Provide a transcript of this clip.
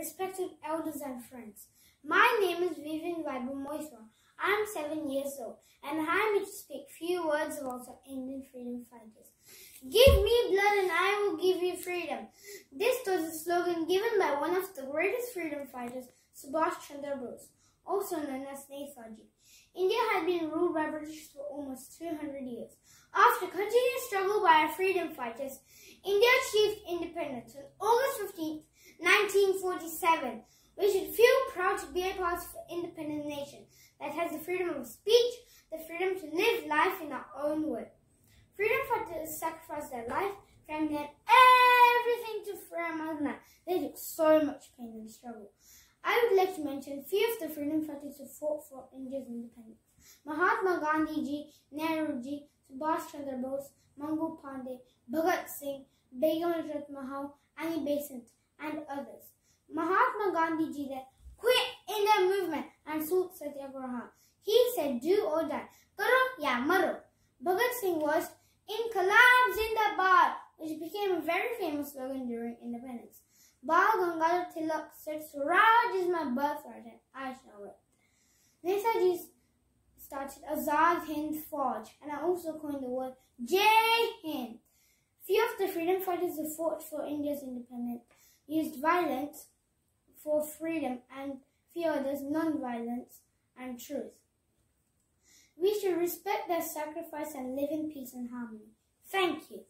respected elders and friends. My name is Vivian Vaibhav Moitra. I am seven years old and I am to speak few words about our Indian freedom fighters. Give me blood and I will give you freedom. This was a slogan given by one of the greatest freedom fighters, Subhash Chandra Bose, also known as Netaji. India had been ruled by British for almost 200 years. After continuous struggle by our freedom fighters, India achieved independence on August 15, 1947. We should feel proud to be a part of an independent nation that has the freedom of speech, the freedom to live life in our own way. Freedom for fighters sacrificed their life, family, and everything to free our motherland. They took so much pain and struggle. I would like to mention few of the freedom fighters who fought for India's independence. Mahatma Gandhi ji, Nehru ji, Subhash Chandra Bose, Mangal Pandey, Bhagat Singh, Begum Hazrat Mahal, Annie Besant, and others. Gandhi ji led quit India movement and suit Satyagraha. He said do or die, karo ya maro. Bhagat Singh was Inqilab Zindabad, which became a very famous slogan during independence. Bal Gangadhar Tilak said Swaraj is my birthright and I shall it. Netaji started Azad Hind Fauj and I also coined the word Jai Hind. Few of the freedom fighters who fought for India's independence used violence for freedom and others non-violence and truth. We should respect their sacrifice and live in peace and harmony. Thank you.